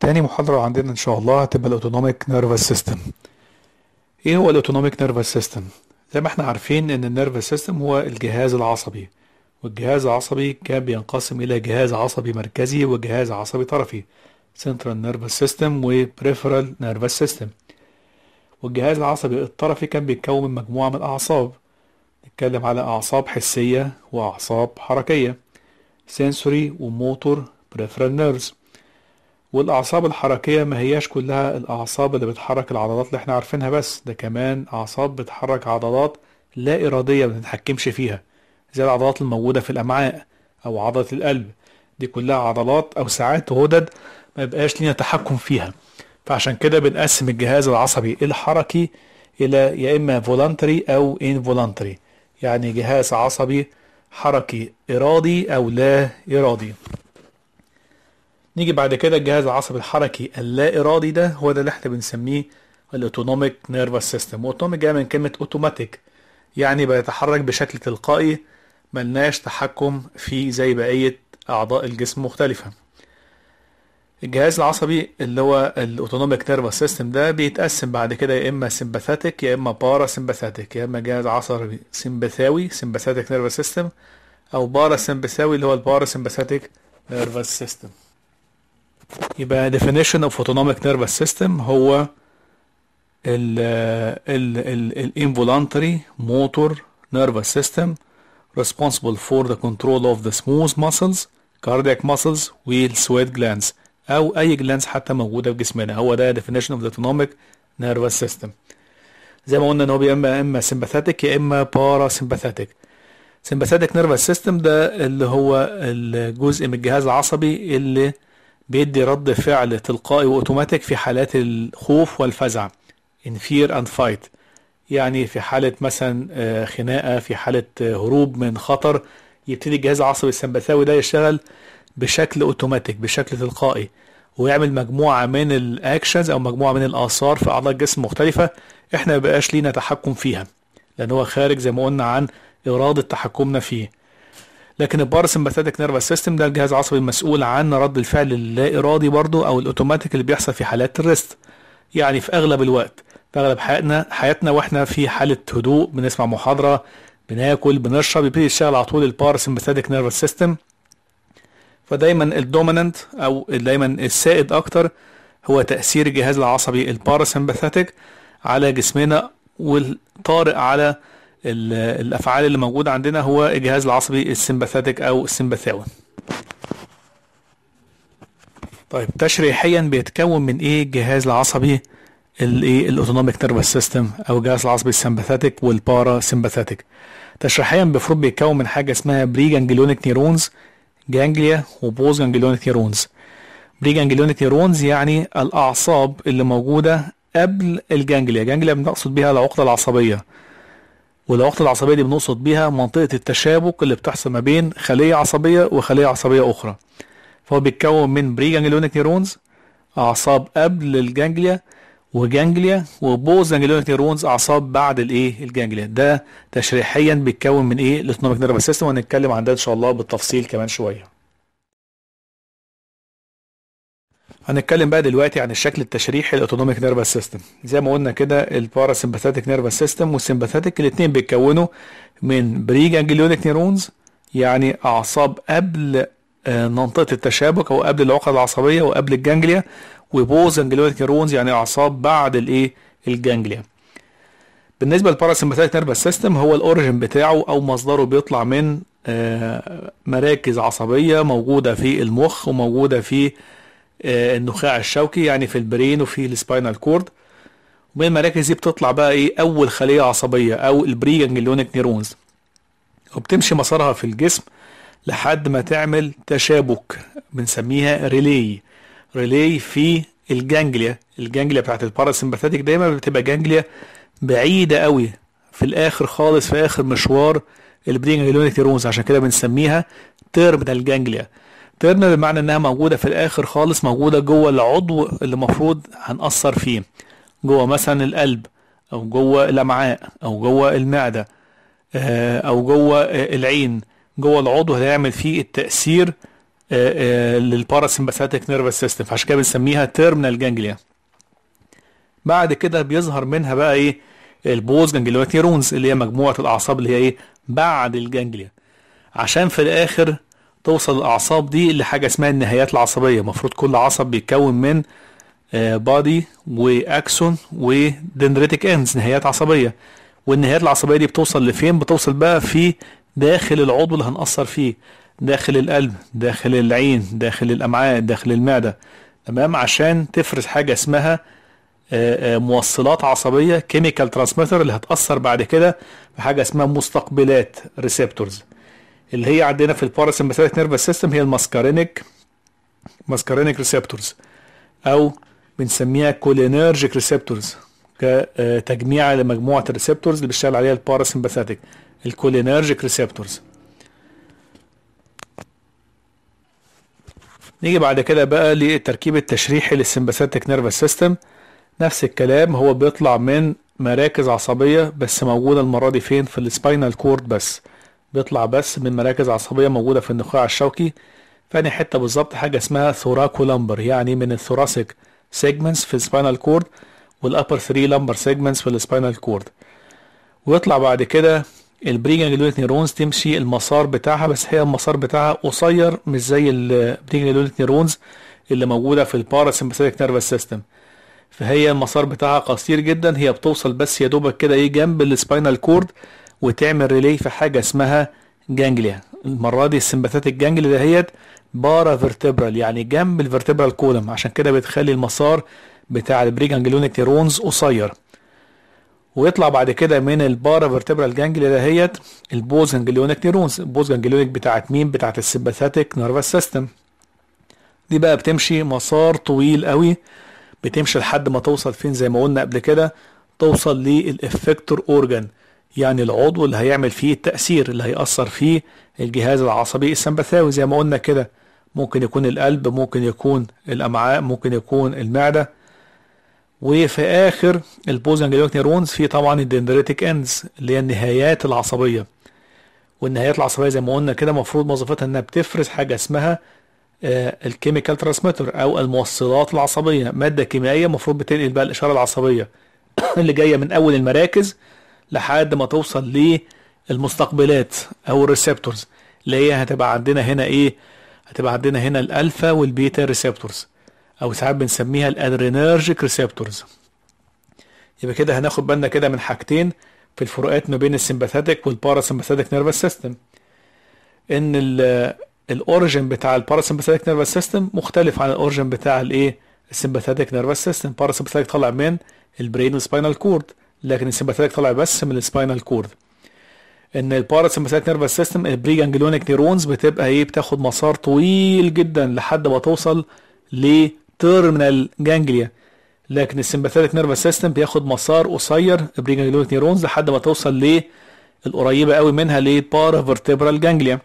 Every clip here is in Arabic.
تاني محاضرة عندنا إن شاء الله هتبقى ال autonomic nervous system إيه هو ال autonomic nervous system؟ زي ما إحنا عارفين إن ال nervous system هو الجهاز العصبي والجهاز العصبي كان بينقسم إلى جهاز عصبي مركزي وجهاز عصبي طرفي Central Nervous System و Peripheral Nervous System. والجهاز العصبي الطرفي كان بيتكون من مجموعة من الأعصاب. نتكلم على أعصاب حسية وأعصاب حركية sensory وموتور peripheral nerves. والأعصاب الحركية ما هياش كلها الأعصاب اللي بتحرك العضلات اللي إحنا عارفينها بس ده كمان أعصاب بتحرك عضلات لا إرادية ما بنتحكمش فيها زي العضلات الموجودة في الأمعاء أو عضلة القلب. دي كلها عضلات أو ساعات غدد ما يبقاش لينا تحكم فيها. فعشان كده بنقسم الجهاز العصبي الحركي إلى يا إما voluntary أو involuntary يعني جهاز عصبي حركي إرادي أو لا إرادي. نيجي بعد كده الجهاز العصبي الحركي اللا إرادي ده هو ده اللي إحنا بنسميه ال autonomic nervous system autonomic جاي من كلمة اوتوماتيك يعني بيتحرك بشكل تلقائي ملناش تحكم فيه زي بقية أعضاء الجسم مختلفة. الجهاز العصبي اللي هو ال autonomic nervous system ده بيتقسم بعد كده يا إما sympathetic يا إما parasympathetic يا إما جهاز عصبي سمبثاوي sympathetic nervous system أو بارا سمباثاوي اللي هو البارا سمباثيك نيرفس سيستم يبقى definition of autonomic nervous system هو ال ال ال involuntary motor nervous system responsible for the control of the smooth muscles cardiac muscles والsweat glands أو اي جلانس حتى موجوده في جسمنا هو ده definition of the autonomic nervous system زي ما قلنا ان هو يا اما اما sympathetic يا اما parasympathetic sympathetic nervous system ده اللي هو الجزء من الجهاز العصبي اللي بيدي رد فعل تلقائي وأوتوماتيك في حالات الخوف والفزع in fear and fight. يعني في حالة مثلا خناقة في حالة هروب من خطر يبتدي الجهاز العصبي السمبثاوي ده يشتغل بشكل أوتوماتيك بشكل تلقائي ويعمل مجموعة من الاكشنز أو مجموعة من الآثار في أعضاء الجسم مختلفة إحنا مبقاش لينا تحكم فيها لأن هو خارج زي ما قلنا عن إرادة تحكمنا فيه. لكن ال parasympathetic nervous system ده الجهاز العصبي المسؤول عن رد الفعل اللا إرادي برضو أو الأوتوماتيك اللي بيحصل في حالات ال rest. يعني في أغلب الوقت في أغلب حياتنا حياتنا وإحنا في حالة هدوء بنسمع محاضرة بناكل بنشرب يبتدي يشتغل على طول ال parasympathetic nervous system. فدايما ال dominant أو دايما السائد أكتر هو تأثير الجهاز العصبي ال parasympathetic على جسمنا والطارئ على الأفعال اللي موجودة عندنا هو الجهاز العصبي ال sympathetic أو السمبثاوي طيب تشريحيا بيتكون من إيه الجهاز العصبي الايه ال autonomic nervous system أو الجهاز العصبي ال sympathetic وال parasympathetic تشريحيا المفروض بيتكون من حاجة اسمها preganglionic neurons ganglia و postganglionic neurons. preganglionic neurons يعني الأعصاب اللي موجودة قبل ال ganglia. ganglia بنقصد بيها العقدة العصبية. والعقده العصبية دي بنقصد بيها منطقة التشابك اللي بتحصل ما بين خلية عصبية وخلية عصبية أخرى. فهو بيتكون من preganglionic neurons أعصاب قبل ال ganglia و ganglia و postganglionic neurons أعصاب بعد الإيه؟ ال ganglia. ده تشريحيا بيتكون من إيه؟ ال autonomic nervous system وهنتكلم عن ده إن شاء الله بالتفصيل كمان شوية. هنتكلم بقى دلوقتي عن الشكل التشريحي لل autonomic nervous system زي ما قلنا كده ال parasympathetic nervous system وال sympathetic الاثنين بيتكونوا من preganglionic neurons يعني أعصاب قبل منطقة التشابك أو قبل العقد العصبية وقبل ال ganglia و postganglionic neurons يعني أعصاب بعد الايه ال ganglia. بالنسبة لل parasympathetic nervous system هو ال origin بتاعه أو مصدره بيطلع من مراكز عصبية موجودة في المخ وموجودة في النخاع الشوكي يعني في ال brain وفي ال spinal cord. ومن المراكز دي بتطلع بقى إيه؟ أول خلية عصبية أو ال preganglionic neurons. وبتمشي مسارها في الجسم لحد ما تعمل تشابك بنسميها relay. relay في ال ganglia. ال ganglia بتاعت ال parasympathetic دايما بتبقى ganglia بعيدة قوي في الآخر خالص في آخر مشوار ال preganglionic neurons. عشان كده بنسميها terminal ganglia terminal بمعنى إنها موجودة في الآخر خالص موجودة جوه العضو اللي المفروض هنأثر فيه. جوه مثلا القلب أو جوه الأمعاء أو جوه المعدة أو جوه العين. جوه العضو هيعمل فيه التأثير لل parasympathetic nervous system فعشان كده بنسميها terminal ganglia بعد كده بيظهر منها بقى إيه؟ ال postganglionic neurons اللي هي مجموعة الأعصاب اللي هي إيه؟ بعد ال ganglia. عشان في الآخر توصل الاعصاب دي لحاجه اسمها النهايات العصبية. المفروض كل عصب بيتكون من body و axon و dendritic ends نهايات عصبية. والنهايات العصبية دي بتوصل لفين؟ بتوصل بقى في داخل العضو اللي هنأثر فيه داخل القلب داخل العين داخل الأمعاء داخل المعدة. تمام؟ عشان تفرز حاجة اسمها موصلات عصبية chemical transmitter اللي هتأثر بعد كده في حاجة اسمها مستقبلات receptors اللي هي عندنا في ال parasympathetic nervous system هي ال muscarinic muscarinic receptors أو بنسميها cholinergic receptors كتجميع لمجموعة ال receptors اللي بيشتغل عليها ال parasympathetic ال cholinergic receptors نيجي بعد كده بقى للتركيب التشريحي لل sympathetic nervous system نفس الكلام هو بيطلع من مراكز عصبية بس موجودة المرة دي فين؟ في ال spinal cord بس. بيطلع بس من مراكز عصبية موجودة في النخاع الشوكي. في انهي حتة بالظبط حاجة اسمها thoracolumbar يعني من ال thoracic segments في ال spinal cord وال upper 3 lumbar segments في ال spinal cord ويطلع بعد كده ال preganglionic neurons تمشي المسار بتاعها بس هي المسار بتاعها قصير مش زي ال preganglionic neurons اللي موجودة في ال parasympathetic nervous system فهي المسار بتاعها قصير جدا هي بتوصل بس يا دوبك كده إيه جنب ال spinal cord وتعمل relay في حاجة اسمها ganglia. المرة دي ال sympathetic ganglia دهيت paravertebral يعني جنب ال vertebral column. عشان كده بتخلي المسار بتاع ال preganglionic neurons قصير. ويطلع بعد كده من ال paravertebral ganglia دهيت ال postganglionic neurons. ال postganglionic بتاعت مين؟ بتاعت ال sympathetic nervous system. دي بقى بتمشي مسار طويل قوي. بتمشي لحد ما توصل فين زي ما قلنا قبل كده؟ توصل لل effector organ. يعني العضو اللي هيعمل فيه التأثير اللي هيأثر فيه الجهاز العصبي السمبثاوي زي ما قلنا كده. ممكن يكون القلب ممكن يكون الأمعاء ممكن يكون المعدة. وفي آخر ال postganglionic neurons في طبعا ال dendritic ends اللي هي النهايات العصبية. والنهايات العصبية زي ما قلنا كده المفروض وظيفتها إنها بتفرز حاجة اسمها ال chemical transmitter أو الموصلات العصبية. مادة كيميائية المفروض بتنقل بقى الإشارة العصبية اللي جاية من أول المراكز. لحد ما توصل للمستقبلات أو ال receptors اللي هي هتبقى عندنا هنا إيه؟ هتبقى عندنا هنا ال alpha وال beta receptors أو ساعات بنسميها ال adrenergic receptors يبقى كده هناخد بالنا كده من حاجتين في الفروقات ما بين ال sympathetic وال parasympathetic nervous system. إن ال origin بتاع ال parasympathetic nervous system مختلف عن ال origin بتاع الإيه؟ ال sympathetic nervous system. ال parasympathetic طالع من ال brain وال spinal cord. لكن ال sympathetic طالع بس من ال spinal cord. إن ال parasympathetic nervous system ال preganglionic neurons بتبقى إيه؟ بتاخد مسار طويل جدا لحد ما توصل ل terminal ganglia. لكن ال sympathetic nervous system بياخد مسار قصير ال preganglionic neurons لحد ما توصل للقريبه قوي منها ل paravertebral ganglia.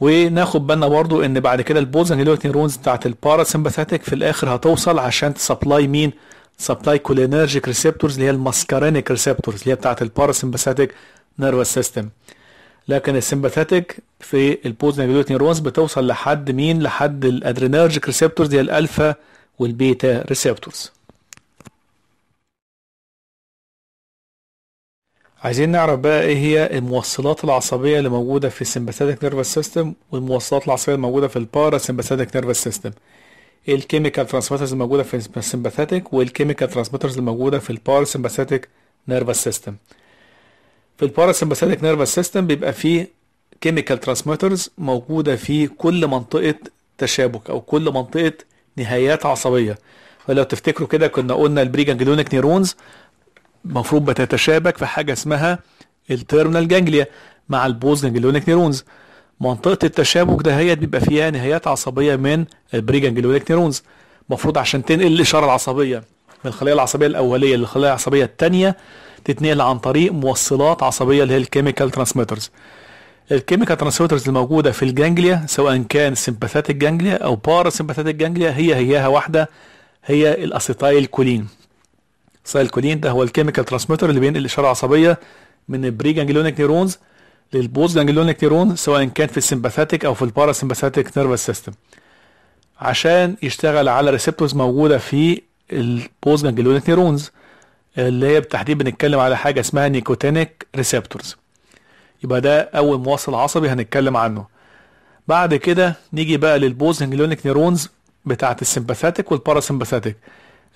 وناخد بالنا برضو إن بعد كده ال postganglionic neurons بتاعت ال parasympathetic في الآخر هتوصل عشان ت supply مين؟ supply cholinergic receptors اللي هي ال muscarinic receptors اللي هي بتاعت ال parasympathetic nervous system لكن ال sympathetic في ال postganglionic neurons بتوصل لحد مين؟ لحد ال adrenergic receptors هي ال alpha وال beta receptors عايزين نعرف بقى إيه هي الموصلات العصبية اللي موجودة في ال sympathetic nervous system والموصلات العصبية الموجودة في ال parasympathetic nervous system إيه ال chemical transmitters الموجودة في ال sympathetic وال chemical transmitters الموجودة في ال parasympathetic nervous system. في ال parasympathetic nervous system بيبقى فيه chemical transmitters موجودة في كل منطقة تشابك أو كل منطقة نهايات عصبية. فلو تفتكروا كده كنا قلنا ال preganglionic neurons المفروض بتتشابك في حاجة اسمها ال terminal ganglia مع ال postganglionic neurons منطقة التشابك ده هي بيبقى فيها نهايات عصبية من ال preganglionic neurons المفروض عشان تنقل الإشارة العصبية من الخليه العصبية الأولية للخليه العصبية الثانية تتنقل عن طريق موصلات عصبية اللي هي ال chemical transmitters. ال chemical transmitters الموجوده في ال ganglia سواء كان sympathetic ganglia أو parasympathetic ganglia هي هياها واحدة هي ال acetylcholine. ال choline ده هو ال chemical transmitter اللي بينقل الإشارة العصبية من ال preganglionic neurons لل postganglionic neuron سواء كان في ال sympathetic أو في ال parasympathetic nervous system. عشان يشتغل على receptors موجودة في ال postganglionic neurons اللي هي بالتحديد بنتكلم على حاجة اسمها nicotinic receptors. يبقى ده أول موصل عصبي هنتكلم عنه. بعد كده نيجي بقى لل postganglionic neurons بتاعت ال sympathetic وال parasympathetic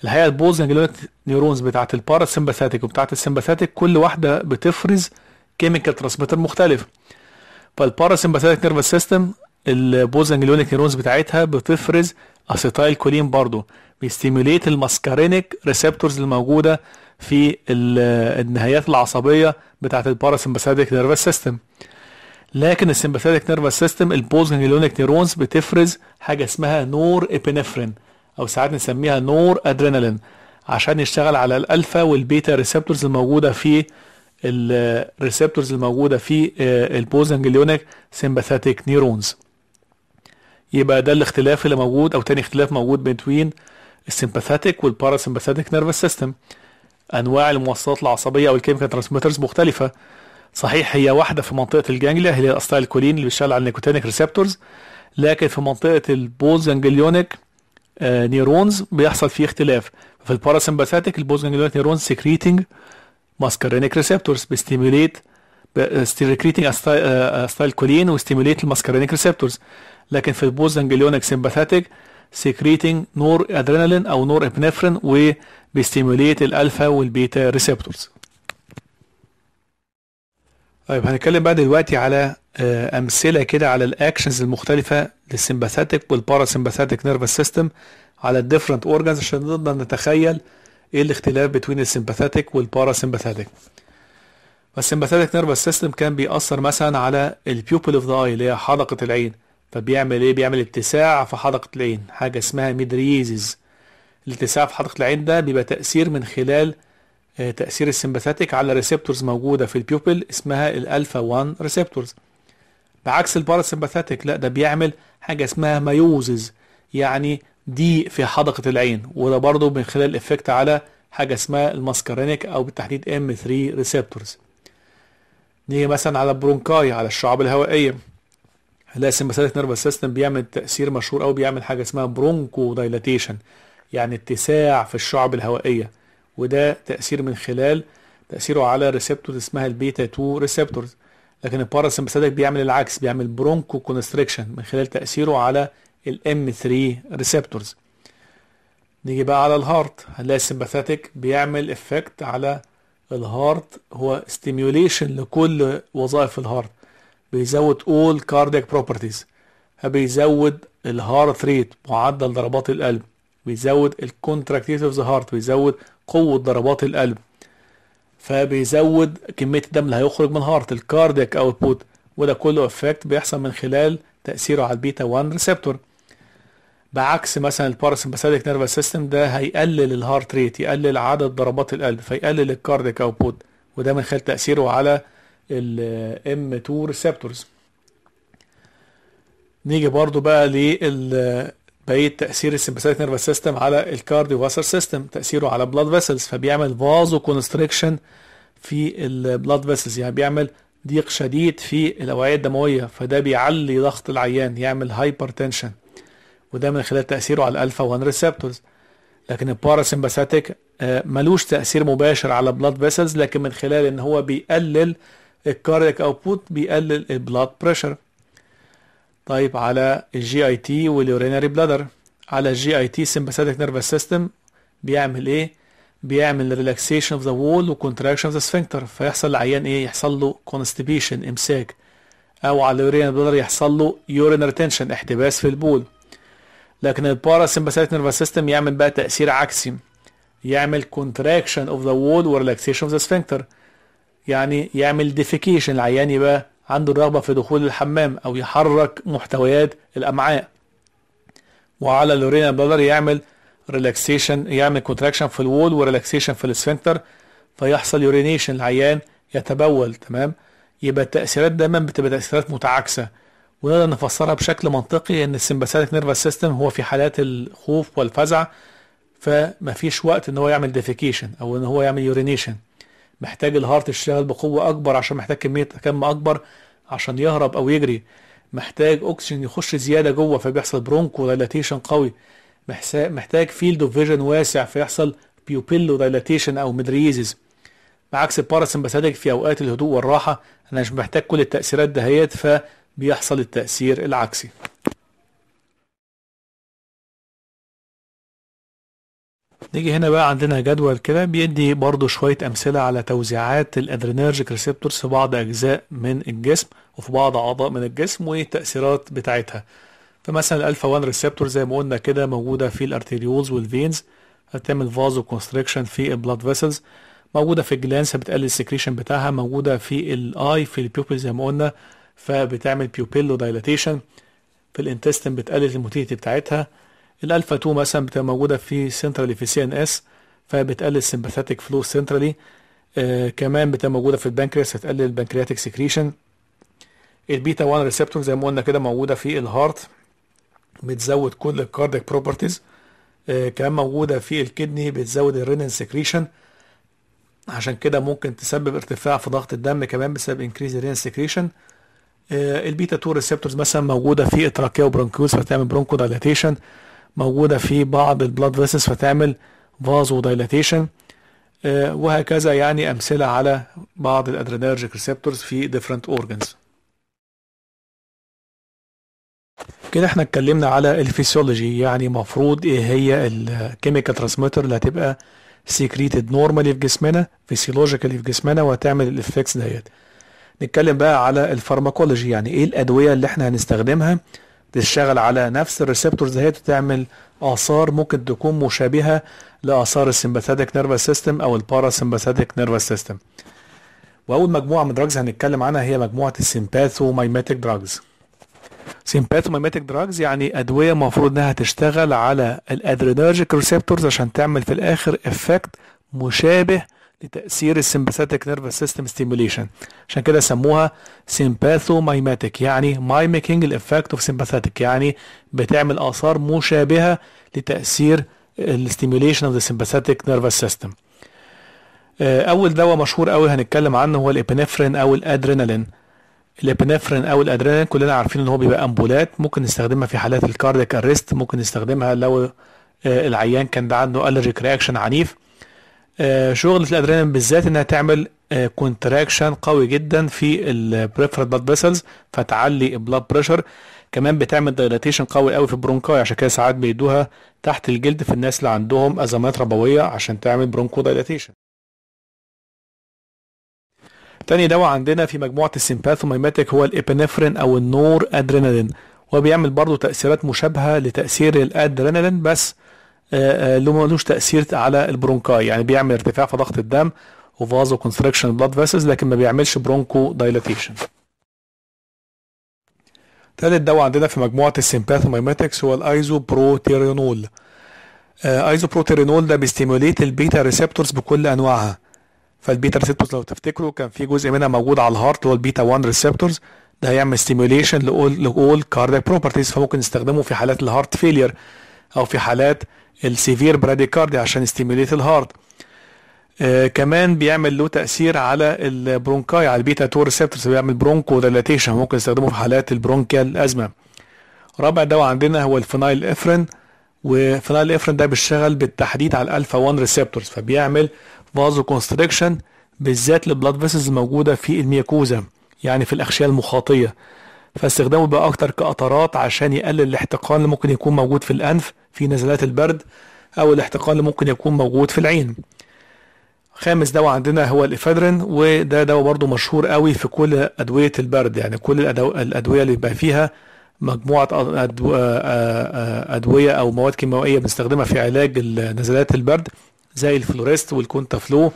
الحقيقة ال postganglionic neurons بتاعت ال parasympathetic وبتاعت ال sympathetic كل واحدة بتفرز chemical transmitter مختلف. فال parasympathetic nervous system ال postganglionic neurons بتاعتها بتفرز acetylcholine برضه بي stimulate ال muscarinic receptors الموجودة في النهايات العصبية بتاعت ال parasympathetic nervous system. لكن ال sympathetic nervous system ال postganglionic neurons بتفرز حاجة اسمها norepinephrine أو ساعات نسميها نور ادرينالين عشان يشتغل على ال alpha وال beta receptors الموجودة في ال receptors الموجودة في ال postganglionic sympathetic neurons يبقى ده الاختلاف اللي موجود أو تاني اختلاف موجود بين ال sympathetic وال parasympathetic nervous system أنواع الموصلات العصبية أو ال chemical transmitters مختلفة. صحيح هي واحدة في منطقة ال ganglia هي ال acetylcholine اللي بيشتغل على ال nicotinic receptors لكن في منطقة ال postganglionic آه neurons بيحصل فيه اختلاف. في ال parasympathetic ال postganglionic neurons secreting muscarinic receptors بي stimulate secreting acetylcholine و stimulate ال muscarinic receptors لكن في ال postganglionic sympathetic secreting noradrenaline أو norepinephrine وبي stimulate ال alpha وال beta receptors. طيب هنتكلم بقى دلوقتي على أمثلة كده على ال actions المختلفة لل sympathetic وال parasympathetic nervous system على ال different organs عشان نقدر نتخيل إيه الاختلاف بين ال sympathetic وال parasympathetic فال sympathetic nervous system كان بيأثر مثلا على ال pupil of the eye اللي هي حدقة العين. فبيعمل إيه؟ بيعمل اتساع في حدقة العين. حاجة اسمها mydriasis الاتساع في حدقة العين ده بيبقى تأثير من خلال تأثير ال sympathetic على receptors موجودة في ال pupil اسمها الالفا 1 receptors بعكس ال parasympathetic لا ده بيعمل حاجة اسمها miosis يعني ضيق في حدقة العين وده برضه من خلال effect على حاجة اسمها ال muscarinic أو بالتحديد M3 receptors نيجي مثلا على ال bronchi على الشعب الهوائية. هنلاقي ال sympathetic nervous system بيعمل تأثير مشهور قوي بيعمل حاجة اسمها bronchodilatation يعني اتساع في الشعب الهوائية. وده تأثير من خلال تأثيره على receptors اسمها البيتا 2 receptors لكن ال parasympathetic بيعمل العكس بيعمل bronchoconstriction من خلال تأثيره على ال M3 receptors نيجي بقى على ال heart. هنلاقي ال sympathetic بيعمل effect على ال heart. هو stimulation لكل وظائف ال heart. بيزود all cardiac properties. فبيزود ال heart rate معدل ضربات القلب. بيزود ال contractility of the heart بيزود قوة ضربات القلب. فبيزود كمية الدم اللي هيخرج من ال heart ال cardiac output وده كله effect بيحصل من خلال تأثيره على البيتا 1 receptor بعكس مثلا ال parasympathetic nervous system ده هيقلل ال heart rate يقلل عدد ضربات القلب فيقلل ال cardiac output وده من خلال تأثيره على ال M2 receptors نيجي برضو بقى لل بقية تأثير ال sympathetic nervous system على ال cardiovascular system تأثيره على blood vessels فبيعمل vasoconstriction في ال blood vessels يعني بيعمل ضيق شديد في الأوعية الدموية فده بيعلي ضغط العيان يعمل hypertension وده من خلال تأثيره على الألفا 1 receptors لكن ال parasympathetic ملوش تأثير مباشر على blood vessels لكن من خلال إن هو بيقلل ال cardiac output بيقلل ال blood pressure طيب على ال GIT وال urinary bladder على ال GIT sympathetic nervous system بيعمل إيه؟ بيعمل relaxation of the wall و contraction of the sphincter فيحصل للعيان إيه؟ يحصل له constipation إمساك. أو على ال urinary bladder يحصل له urine retention احتباس في البول. لكن ال parasympathetic nervous system يعمل بقى تأثير عكسي. يعمل contraction of the wall و relaxation of the sphincter يعني يعمل defecation العيان يبقى عنده الرغبة في دخول الحمام أو يحرك محتويات الأمعاء. وعلى اليورينا بلادر يعمل ريلاكسيشن يعمل كونتراكشن في الوول وريلاكسيشن في السفنكتر فيحصل urination العيان يتبول تمام؟ يبقى التأثيرات دايما بتبقى تأثيرات متعاكسة. ونقدر نفسرها بشكل منطقي إن ال sympathetic nervous system هو في حالات الخوف والفزع فما فيش وقت إن هو يعمل defecation أو إن هو يعمل urination محتاج ال heart يشتغل بقوة أكبر عشان محتاج كمية دم أكبر عشان يهرب أو يجري. محتاج أكسجين يخش زيادة جوه فبيحصل bronchodilatation قوي محتاج field of vision واسع فيحصل pupillo dilatation أو mydriasis بعكس ال parasympathetic في أوقات الهدوء والراحة أنا مش محتاج كل التأثيرات دهيت فبيحصل التأثير العكسي. نيجي هنا بقى عندنا جدول كده بيدي برضو شوية أمثلة على توزيعات ال adrenergic receptors في بعض أجزاء من الجسم وفي بعض أعضاء من الجسم والتأثيرات بتاعتها. فمثلا الألفا 1 receptor زي ما قلنا كده موجودة في ال arterioles وال veins هتعمل vasoconstriction في ال blood vessels موجودة في ال glands بتقلل ال secretion بتاعها موجودة في ال eye في ال pupil زي ما قلنا. فبتعمل pupillo dilatation في ال intestine بتقلل ال motility بتاعتها. الالفا 2 مثلا بتبقى موجودة في centrally في CNS فبتقلل ال sympathetic flow centrally آه كمان بتبقى موجودة في البنكرياس هتقلل ال pancreatic secretion البيتا 1 receptor زي ما قلنا كده موجودة في ال heart بتزود كل ال cardiac properties آه كمان موجودة في ال kidney بتزود ال renin secretion عشان كده ممكن تسبب ارتفاع في ضغط الدم كمان بسبب increase ال renin secretion البيتا 2 receptors مثلا موجودة في ال trachea و bronchioles فتعمل bronchodilatation موجودة في بعض ال blood vessels فتعمل vasodilatation وهكذا يعني أمثلة على بعض ال adrenergic receptors في different organs. كده إحنا اتكلمنا على الفسيولوجي يعني مفروض إيه هي ال chemical transmitter اللي هتبقى secreted normally في جسمنا physiologically في جسمنا وهتعمل ال effects ديت. نتكلم بقى على ال pharmacology يعني إيه الأدوية اللي إحنا هنستخدمها تشتغل على نفس ال receptors دهيت وتعمل آثار ممكن تكون مشابهة لآثار ال sympathetic nervous system أو ال parasympathetic nervous system. وأول مجموعة من drugs هنتكلم عنها هي مجموعة ال sympathomimetic drugs sympathomimetic drugs يعني أدوية المفروض إنها تشتغل على ال adrenergic receptors عشان تعمل في الآخر effect مشابه لتأثير ال sympathetic nervous system stimulation عشان كده سموها sympathomimetic يعني mimicking ال effect of sympathetic يعني بتعمل آثار مشابهة لتأثير ال stimulation of the sympathetic nervous system أول دواء مشهور قوي هنتكلم عنه هو ال epinephrine أو الأدرينالين. ال epinephrine أو الأدرينالين كلنا عارفين إن هو بيبقى أمبولات ممكن نستخدمها في حالات ال cardiac arrest ممكن نستخدمها لو العيان كان ده عنده allergic reaction عنيف. آه شغلة الأدرينالين بالذات إنها تعمل آه contraction قوي جدا في ال peripheral blood vessels فتعلي ال blood pressure كمان بتعمل dilatation قوي قوي في ال bronchi عشان كده ساعات بيدوها تحت الجلد في الناس اللي عندهم أزمات ربوية عشان تعمل bronchodilatation تاني دواء عندنا في مجموعة ال sympathomimetic هو ال norepinephrine أو النور أدرينالين. وبيعمل برضه تأثيرات مشابهة لتأثير الأدرينالين بس له ملوش تأثير على ال bronchi. يعني بيعمل ارتفاع في ضغط الدم و vasoconstriction blood vessels لكن ما بيعملش bronchodilatation تالت دواء عندنا في مجموعة ال sympathomimetics هو ال isoproterenol isoproterenol ده بي stimulate ال beta receptors بكل انواعها. فال beta receptors لو تفتكروا كان في جزء منها موجود على ال heart اللي هو البيتا 1 receptors. ده هيعمل stimulation ل all ل all cardiac properties فممكن نستخدمه في حالات ال heart failure أو في حالات ال severe bradycardia عشان ي stimulate ال heart. آه كمان بيعمل له تأثير على ال bronchi على البيتا 2 receptors بيعمل bronchodilatation ممكن نستخدمه في حالات ال bronchial asthma. رابع دواء عندنا هو ال phenylephrine و phenylephrine ده بيشتغل بالتحديد على الألفا 1 receptors فبيعمل vasoconstriction بالذات لل blood vessels الموجوده في ال mucosa يعني في الأغشية المخاطية. فاستخدامه بقى أكتر كقطرات عشان يقلل الاحتقان اللي ممكن يكون موجود في الأنف في نزلات البرد أو الاحتقان اللي ممكن يكون موجود في العين. خامس دواء عندنا هو الإفادرين وده دواء برضو مشهور قوي في كل أدوية البرد. يعني كل الأدوية اللي بيبقى فيها مجموعة أدوية أو مواد كيماوية بنستخدمها في علاج نزلات البرد زي الفلورست والكونتافلو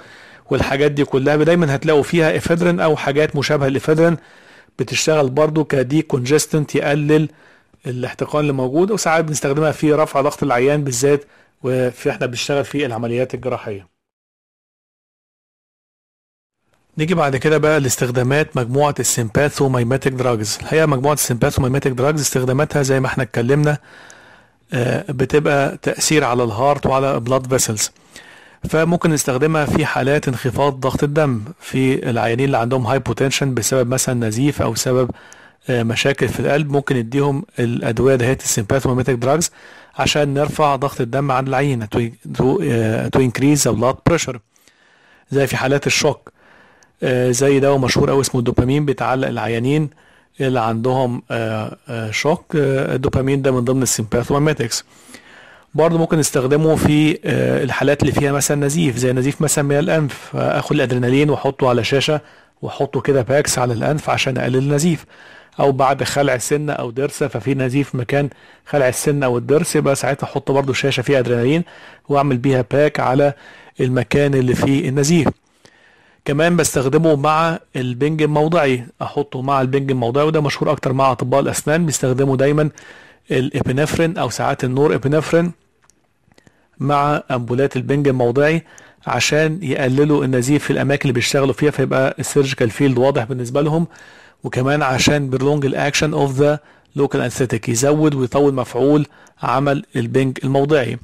والحاجات دي كلها. دايما هتلاقوا فيها إفادرين أو حاجات مشابهة للافادرين بتشتغل برضو ك decongestant يقلل الاحتقان اللي موجود وساعات بنستخدمها في رفع ضغط العيان بالذات وفي إحنا بنشتغل في العمليات الجراحية. نيجي بعد كده بقى لاستخدامات مجموعة ال sympathomimetic drugs الحقيقة مجموعة ال sympathomimetic drugs استخداماتها زي ما إحنا اتكلمنا بتبقى تأثير على ال heart وعلى blood vessels فممكن نستخدمها في حالات انخفاض ضغط الدم في العيانين اللي عندهم hypotension بسبب مثلا نزيف أو سبب آه، مشاكل في القلب ممكن نديهم الأدوية دهيت ال sympathomimetic drugs عشان نرفع ضغط الدم عند العيان to increase blood pressure زي في حالات ال shock آه، زي دواء مشهور قوي اسمه الدوبامين بيتعلق العيانين اللي عندهم آه، shock الدوبامين ده من ضمن ال sympathomimetics برضه ممكن نستخدمه في الحالات اللي فيها مثلا نزيف زي نزيف مثلا من الأنف. اخد الأدرينالين وأحطه على شاشة وأحطه كده packs على الأنف عشان أقلل النزيف. أو بعد خلع سنه أو ضرسه ففي نزيف مكان خلع السنة أو الضرس يبقى ساعتها أحط برضو شاشة فيها أدرينالين وأعمل بيها pack على المكان اللي فيه النزيف. كمان بستخدمه مع البنج الموضعي. أحطه مع البنج الموضعي وده مشهور أكتر مع أطباء الأسنان بيستخدموا دايما ال epinephrine أو ساعات ال norepinephrine مع أمبولات البنج الموضعي عشان يقللوا النزيف في الأماكن اللي بيشتغلوا فيها فيبقى ال surgical field واضح بالنسبة لهم. وكمان عشان prolong ال action of the local anesthetic يزود ويطول مفعول عمل البنج الموضعي.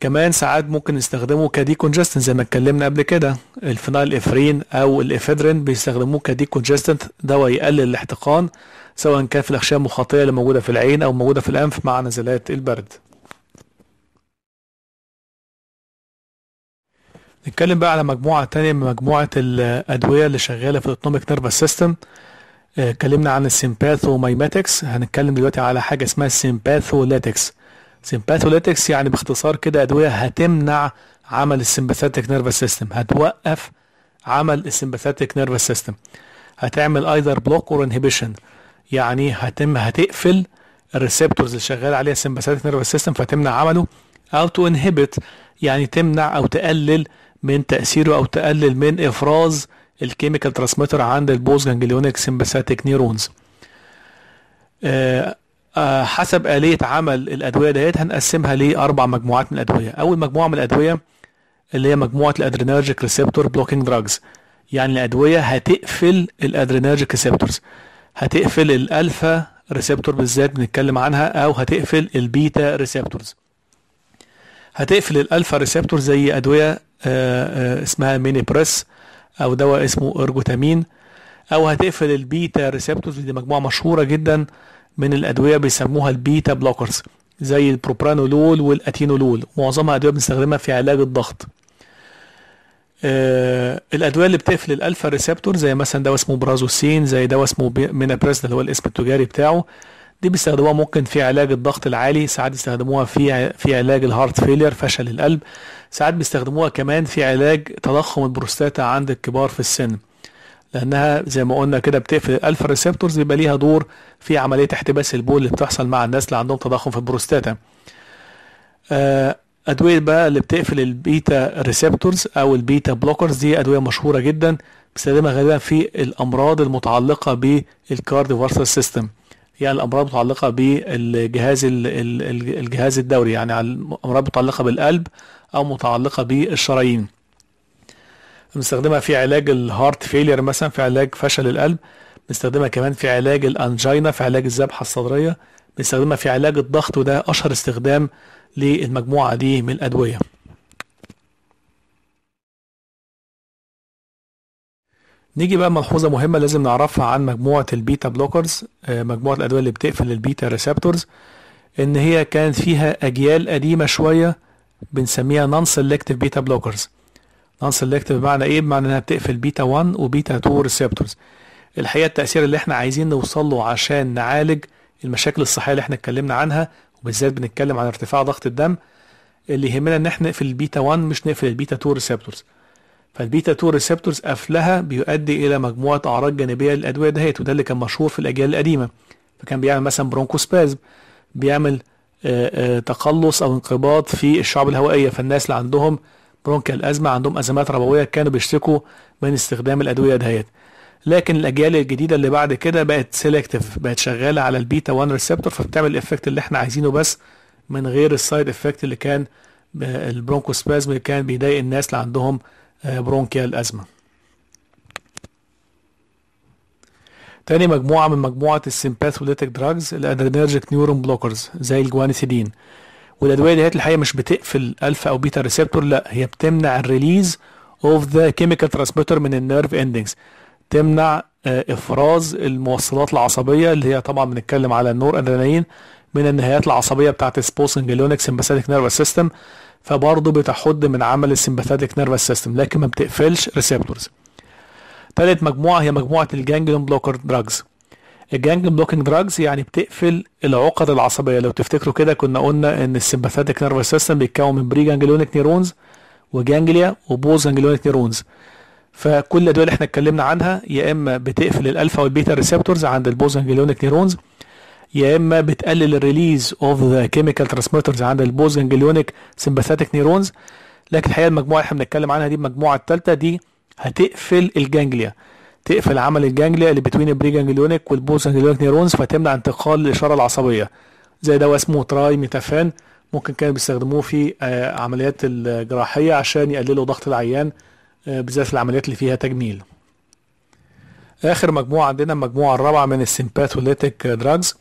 كمان ساعات ممكن نستخدمه ك decongestant زي ما اتكلمنا قبل كده. ال phenylephrine أو الإفيدرين بيستخدموه ك decongestant دواء يقلل الاحتقان. سواء كان في الأغشية المخاطية اللي موجودة في العين أو موجودة في الأنف مع نزلات البرد. نتكلم بقى على مجموعة تانية من مجموعة الأدوية اللي شغالة في ال autonomic nervous system اتكلمنا عن ال sympathomimetics هنتكلم دلوقتي على حاجة اسمها ال sympatholytics sympatholytics يعني باختصار كده أدوية هتمنع عمل ال sympathetic nervous system هتوقف عمل ال sympathetic nervous system هتعمل either block or inhibition يعني هتم هتقفل ال receptors اللي شغال عليها ال sympathetic nervous system فتمنع عمله أو to inhibit يعني تمنع أو تقلل من تأثيره أو تقلل من إفراز ال chemical transmitter عند ال postganglionic sympathetic neurons حسب آلية عمل الأدوية ديت هنقسمها لأربع مجموعات من الأدوية. أول مجموعة من الأدوية اللي هي مجموعة ال adrenergic receptor blocking drugs يعني الأدوية هتقفل ال adrenergic receptors هتقفل ال alpha receptor بالذات بنتكلم عنها أو هتقفل ال beta receptors. هتقفل ال alpha receptor زي ادوية آآ آآ اسمها Minipress أو دواء اسمه ergotamine. أو هتقفل ال beta receptors دي مجموعة مشهورة جدا من الأدوية بيسموها ال beta blockers زي ال propranolol وال atenolol. معظمها أدوية بنستخدمها في علاج الضغط. الأدوية اللي بتقفل ال alpha receptor زي مثلا دواء اسمه prazosin زي دواء اسمه Minipress اللي هو الاسم التجاري بتاعه. دي بيستخدموها ممكن في علاج الضغط العالي ساعات بيستخدموها في في علاج ال heart failure فشل القلب. ساعات بيستخدموها كمان في علاج تضخم البروستاتا عند الكبار في السن. لأنها زي ما قلنا كده بتقفل ال alpha receptors يبقى ليها دور في عملية احتباس البول اللي بتحصل مع الناس اللي عندهم تضخم في البروستاتا. أدوية بقى اللي بتقفل ال beta receptors أو ال beta blockers دي أدوية مشهورة جدا بستخدمها غالبا في الأمراض المتعلقة بال cardiovascular system يعني الأمراض المتعلقه بالجهاز الجهاز الدوري يعني امراض متعلقة بالقلب أو متعلقة بالشرايين. بنستخدمها في علاج ال heart failure مثلا في علاج فشل القلب. بنستخدمها كمان في علاج ال angina في علاج الذبحة الصدرية. بنستخدمها في علاج الضغط وده أشهر استخدام للمجموعة دي من الأدوية. نيجي بقى ملحوظة مهمة لازم نعرفها عن مجموعة ال beta blockers مجموعة الأدوية اللي بتقفل ال beta receptors إن هي كان فيها أجيال قديمة شوية بنسميها non-selective beta blockers non-selective بمعنى إيه؟ بمعنى إنها بتقفل بيتا 1 وبيتا 2 receptors الحقيقة التأثير اللي إحنا عايزين نوصل له عشان نعالج المشاكل الصحية اللي إحنا اتكلمنا عنها وبالذات بنتكلم عن ارتفاع ضغط الدم اللي يهمنا إن إحنا نقفل البيتا 1 مش نقفل البيتا 2 receptors. فالبيتا 2 receptors قفلها بيؤدي إلى مجموعة أعراض جانبية للأدوية دهيت وده اللي كان مشهور في الأجيال القديمة. فكان بيعمل مثلا bronchospasm بيعمل آآ آآ تقلص أو انقباض في الشعب الهوائية. فالناس اللي عندهم bronchial asthma عندهم أزمات ربوية كانوا بيشتكوا من استخدام الأدوية دهيت. لكن الأجيال الجديدة اللي بعد كده بقت selective بقت شغالة على البيتا 1 receptor فبتعمل ال effect اللي إحنا عايزينه بس من غير ال side effect اللي كان ال bronchospasm اللي كان بيضايق الناس اللي عندهم bronchial asthma. تاني مجموعة من مجموعة ال sympatholytic drugs ال adrenergic neuron blockers زي ال guanethidine والأدوية ديت الحقيقة مش بتقفل الفا أو beta receptor لا هي بتمنع ال release of the chemical transmitter من ال nerve endings تمنع آه، إفراز الموصلات العصبية اللي هي طبعا بنتكلم على النور أدرينالين من النهايات العصبية بتاعت سبوسنجلونيك سمباثيك نيرفس سيستم فبرضه بتحد من عمل ال sympathetic nervous system لكن ما بتقفلش receptors ثالث مجموعة هي مجموعة ال ganglion blocker drugs ال ganglion blocking drugs يعني بتقفل العقد العصبية. لو تفتكروا كده كنا قلنا إن ال sympathetic nervous system بيتكون من preganglionic neurons و ganglia و postganglionic neurons فكل اللي إحنا اتكلمنا عنها يا إما بتقفل ال alpha وال beta receptors عند ال postganglionic neurons يا إما بتقلل ال release of the chemical transmitters عند ال postganglionic sympathetic neurons لكن الحقيقة المجموعة اللي إحنا بنتكلم عنها دي المجموعة الثالثه دي هتقفل ال ganglia. تقفل عمل ال ganglia اللي بين ال preganglionic وال postganglionic neurons فتمنع انتقال الإشارة العصبية. زي دواء اسمه trimethaphan ممكن كانوا بيستخدموه في آه، عمليات الجراحية عشان يقللوا ضغط العيان بالذات في العمليات اللي فيها تجميل. آخر مجموعة عندنا المجموعة الرابعة من ال sympatholytic drugs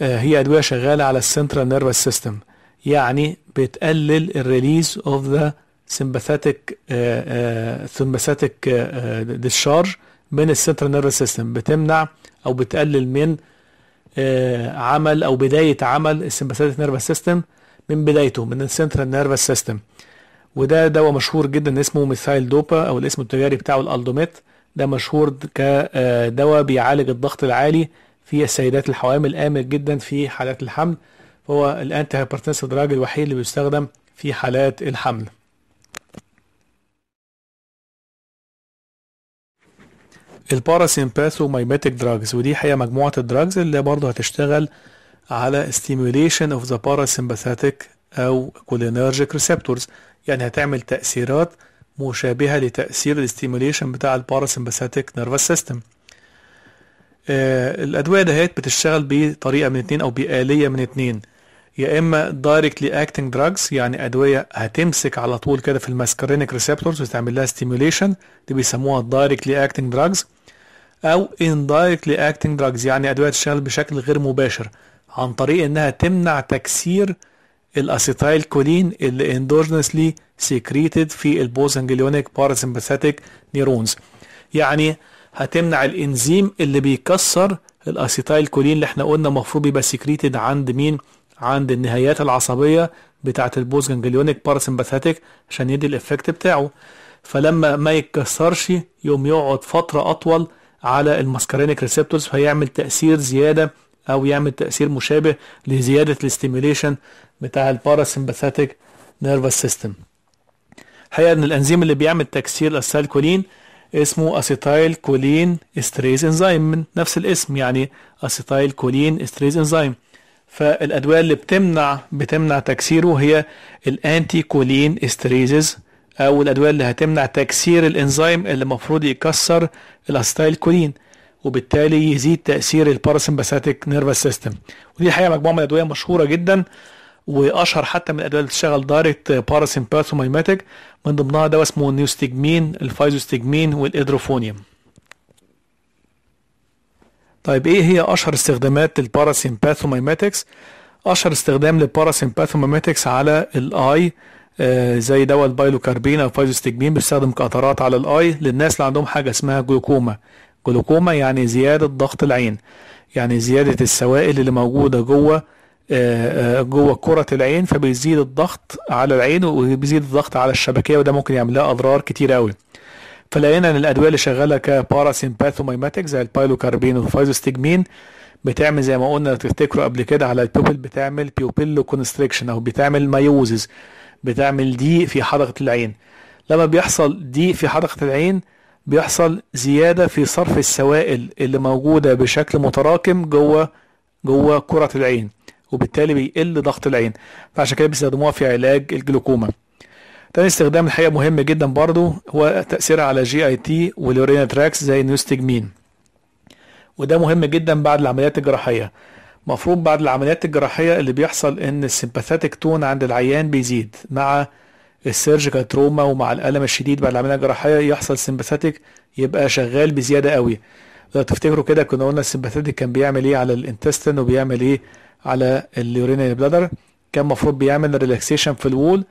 هي أدوية شغالة على ال central nervous system يعني بتقلل ال release of the sympathetic sympathetic discharge من ال central nervous system بتمنع أو بتقلل من آه، عمل أو بداية عمل ال sympathetic nervous system من بدايته من ال central nervous system وده دواء مشهور جدا اسمه methyldopa أو الاسم التجاري بتاعه الألدوميت. ده مشهور كدواء بيعالج الضغط العالي في السيدات الحوامل آمن جدا في حالات الحمل. هو ال antihypertensive drug الوحيد اللي بيستخدم في حالات الحمل. ال parasympathomimetic drugs ودي هي مجموعة ال drugs اللي برضه هتشتغل على stimulation of the parasympathetic أو cholinergic receptors. يعني هتعمل تأثيرات مشابهة لتأثير ال stimulation بتاع ال parasympathetic nervous system. الأدوية دهيت بتشتغل بطريقة من اتنين أو بآلية من اتنين. يا إما directly acting drugs يعني أدوية هتمسك على طول كده في ال muscarinic receptors وتعمل لها stimulation دي بيسموها directly acting drugs أو indirectly acting drugs يعني أدوية تشتغل بشكل غير مباشر عن طريق إنها تمنع تكسير ال acetylcholine اللي endogenously secreted في ال postganglionic parasympathetic neurons يعني هتمنع الإنزيم اللي بيكسر ال acetylcholine اللي إحنا قلنا المفروض يبقى secreted عند مين؟ عند النهايات العصبية بتاعه ال postganglionic parasympathetic عشان يدي ال effect بتاعه. فلما ما يتكسرش يوم يقعد فترة أطول على ال muscarinic receptors فيعمل تأثير زيادة أو يعمل تأثير مشابه لزيادة ال stimulation بتاع ال parasympathetic nervous system الحقيقة إن الأنزيم اللي بيعمل تكسير ال acetylcholine اسمه acetylcholinesterase enzyme من نفس الاسم يعني acetylcholinesterase enzyme فالأدوية اللي بتمنع بتمنع تكسيره هي ال anticholinesterases أو الأدوية اللي هتمنع تكسير الإنزيم اللي المفروض يكسر الاسيتايل كولين وبالتالي يزيد تأثير ال parasympathetic nervous system ودي الحقيقة مجموعة من الأدوية مشهورة جدا وأشهر حتى من الأدوية اللي بتشتغل direct parasympathomimetic من ضمنها دواء اسمه ال neostigmine ال physostigmine وال edrophonium. طيب إيه هي أشهر استخدامات ال parasympathomimetics أشهر استخدام لل parasympathomimetics على ال eye آه زي دواء ال pilocarpine أو physostigmine بيستخدم كقطرات على ال eye للناس اللي عندهم حاجة اسمها جلوكوما. جلوكوما يعني زيادة ضغط العين يعني زيادة السوائل اللي موجودة جوه جوه كرة العين فبيزيد الضغط على العين وبيزيد الضغط على الشبكية وده ممكن يعمل لها أضرار كتير قوي فلقينا إن الأدوية اللي شغالة ك parasympathomimetic زي ال pilocarpine وال physostigmine بتعمل زي ما قلنا تفتكروا قبل كده على ال pupil بتعمل pupilloconstriction أو بتعمل miosis بتعمل ضيق في حدقة العين. لما بيحصل ضيق في حدقة العين بيحصل زيادة في صرف السوائل اللي موجودة بشكل متراكم جوه جوه كرة العين وبالتالي بيقل ضغط العين. فعشان كده بيستخدموها في علاج الجلوكوما. تاني استخدام الحقيقة مهم جدا برضو هو تأثيرها على GIT وال urinary tract زي ال neostigmine وده مهم جدا بعد العمليات الجراحية. المفروض بعد العمليات الجراحية اللي بيحصل إن ال sympathetic tone عند العيان بيزيد مع ال surgical trauma ومع الألم الشديد بعد العملية الجراحية يحصل sympathetic يبقى شغال بزيادة قوي. لو تفتكروا كده كنا قلنا ال sympathetic كان بيعمل إيه على ال intestine وبيعمل إيه على ال urinary bladder كان المفروض بيعمل relaxation في ال wall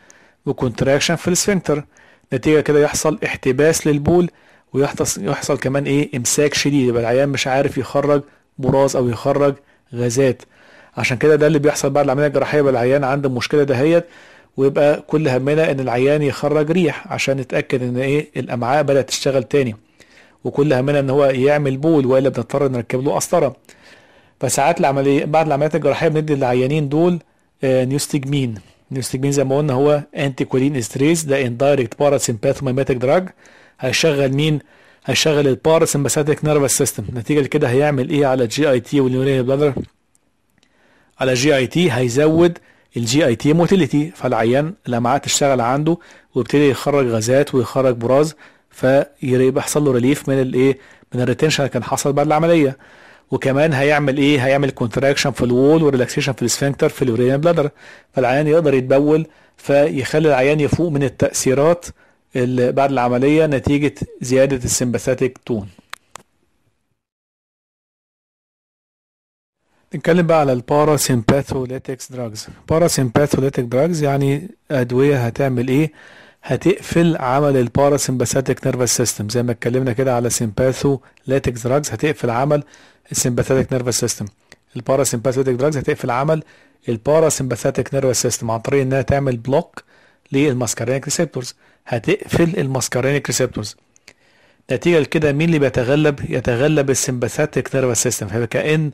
و contraction في ال sphincter نتيجة كده يحصل احتباس للبول ويحصل يحصل كمان إيه؟ إمساك شديد. يبقى العيان مش عارف يخرج براز أو يخرج غازات. عشان كده ده اللي بيحصل بعد العملية الجراحية. يبقى العيان عنده المشكلة دهيت ويبقى كل همنا إن العيان يخرج ريح عشان نتأكد إن إيه؟ الأمعاء بدأت تشتغل تاني. وكل همنا إن هو يعمل بول وإلا بنضطر نركب له قسطرة. فساعات العملية بعد العمليات الجراحية بندي للعيانين دول آه، neostigmine. neostigmine زي ما قلنا هو anticholinesterase ده indirect parasympathomimetic drug هيشغل مين؟ هيشغل ال parasympathetic nervous system نتيجة لكده هيعمل إيه على ال GIT وال urinary bladder على GIT هيزود ال GIT motility فالعيان الامعاء تشتغل عنده ويبتدي يخرج غازات ويخرج براز فيبقى يحصل له relief من الايه من ال retention اللي كان حصل بعد العملية. وكمان هيعمل إيه؟ هيعمل كونتراكشن في الوول وريلاكسيشن في السفنكتر في اليورينال بلادر فالعيان يقدر يتبول فيخلي العيان يفوق من التأثيرات اللي بعد العملية نتيجة زيادة ال sympathetic tone نتكلم بقى على ال parasympatholytics drugs parasympatholytic drugs يعني أدوية هتعمل إيه؟ هتقفل عمل ال parasympathetic nervous system زي ما اتكلمنا كده على sympatholytics drugs هتقفل عمل ال sympathetic nervous system ال parasympatholytic drugs هتقفل عمل ال parasympathetic nervous system عن طريق إنها تعمل block لل muscarinic receptors هتقفل ال muscarinic receptors نتيجة لكده مين اللي بيتغلب؟ يتغلب ال sympathetic nervous system فيبقى كأن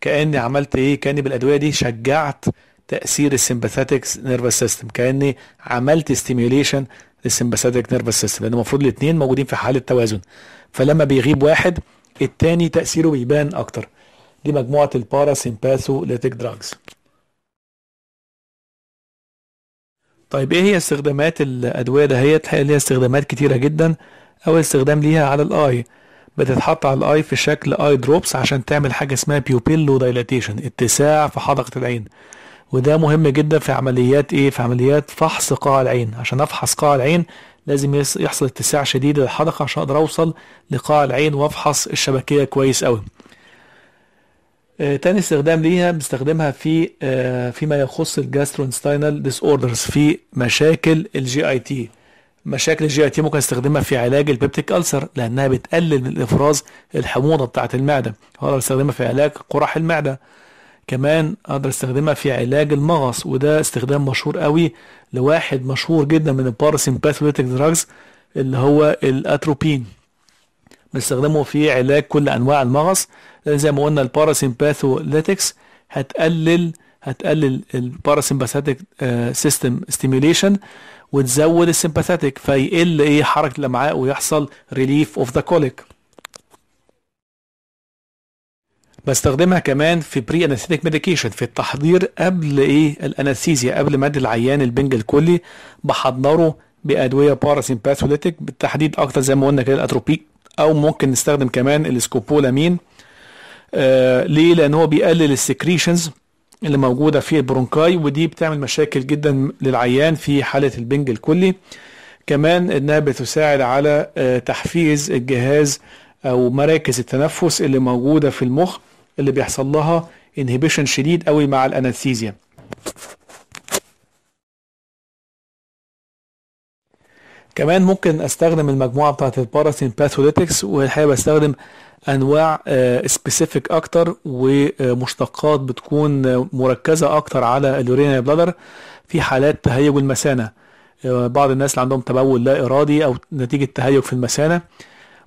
كأني عملت إيه؟ كأني بالأدوية دي شجعت تأثير ال sympathetic nervous system. كأني عملت stimulation لل sympathetic nervous system لأن المفروض الاثنين موجودين في حالة توازن. فلما بيغيب واحد التاني تأثيره بيبان أكتر. دي مجموعة ال parasympatholytic drugs طيب إيه هي استخدامات الأدوية دهيت الحقيقة ليها استخدامات كتيرة جدا اول استخدام ليها على ال eye بتتحط على ال eye في شكل eye drops عشان تعمل حاجة اسمها pupillo dilatation اتساع في حدقة العين. وده مهم جدا في عمليات إيه؟ في عمليات فحص قاع العين. عشان افحص قاع العين لازم يحصل اتساع شديد للحدقة عشان أقدر اوصل لقاع العين وافحص الشبكية كويس قوي. آه، تاني استخدام ليها بنستخدمها في آه، فيما يخص ال gastrointestinal disorders في مشاكل ال GIT مشاكل ال GIT ممكن استخدمها في علاج ال peptic ulcer لأنها بتقلل من افراز الحموضة بتاعة المعدة. أقدر استخدمها في علاج قرح المعدة. كمان أقدر استخدمها في علاج المغص وده استخدام مشهور قوي لواحد مشهور جدا من ال parasympatholytic drugs اللي هو الأتروبين. بنستخدمه في علاج كل أنواع المغص. لأن زي ما قلنا ال parasympatholytics هتقلل هتقلل ال parasympathetic system stimulation وتزود ال sympathetic فيقل إيه حركة الامعاء ويحصل relief of the colic بستخدمها كمان في pre-anesthetic medication في التحضير قبل إيه ال anesthesia قبل ما ادي العيان البنج الكلي. بحضره بأدوية parasympatholytic بالتحديد أكتر زي ما قلنا كده الأتروبين أو ممكن نستخدم كمان السكوبولامين آه ليه؟ لأن هو بيقلل ال secretions. اللي موجودة في ال bronchi ودي بتعمل مشاكل جدا للعيان في حالة البنج الكلي. كمان إنها بتساعد على آه تحفيز الجهاز أو مراكز التنفس اللي موجودة في المخ اللي بيحصل لها inhibition شديد قوي مع ال anesthesia. كمان ممكن أستخدم المجموعة بتاعت ال parasympatholytics والحقيقة بستخدم أنواع specific أكتر ومشتقات بتكون مركزة أكتر على ال urinal bladder في حالات تهيج المثانة آه، بعض الناس اللي عندهم تبول لا إرادي أو نتيجة تهيج في المثانة.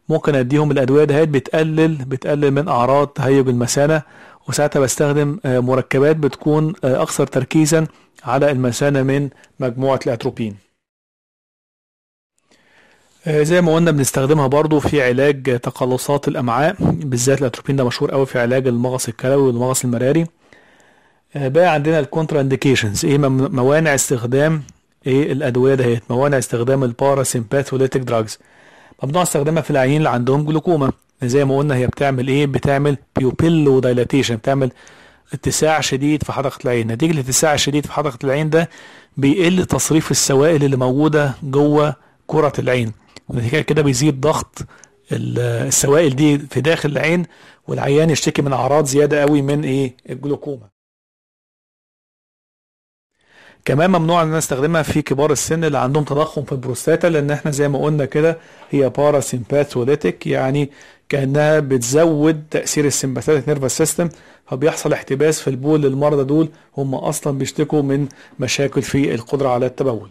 ممكن أديهم الأدوية دهيت بتقلل بتقلل من أعراض تهيج المثانة وساعتها بستخدم آه، مركبات بتكون آه، أكثر تركيزا على المثانة من مجموعة الأتروبين. آه، زي ما قلنا بنستخدمها برضو في علاج تقلصات الأمعاء بالذات الأتروبين ده مشهور قوي في علاج المغص الكلوي والمغص المراري. آه، بقى عندنا ال contraindications إيه موانع استخدام إيه الأدوية دهيت موانع استخدام ال parasympatholytic drugs ممنوع استخدامها في العيانين اللي عندهم جلوكوما. زي ما قلنا هي بتعمل إيه؟ بتعمل pupillo dilatation بتعمل اتساع شديد في حدقة العين. نتيجة الاتساع الشديد في حدقة العين ده بيقل تصريف السوائل اللي موجودة جوه كرة العين. ونتيجة كده بيزيد ضغط ال- السوائل دي في داخل العين والعيان يشتكي من أعراض زيادة قوي من إيه؟ الجلوكوما. كمان ممنوع إن أنا استخدمها في كبار السن اللي عندهم تضخم في البروستاتا لأن إحنا زي ما قلنا كده هي parasympatholytic يعني كأنها بتزود تأثير ال sympathetic nervous system فبيحصل احتباس في البول للمرضى دول هم أصلا بيشتكوا من مشاكل في القدرة على التبول.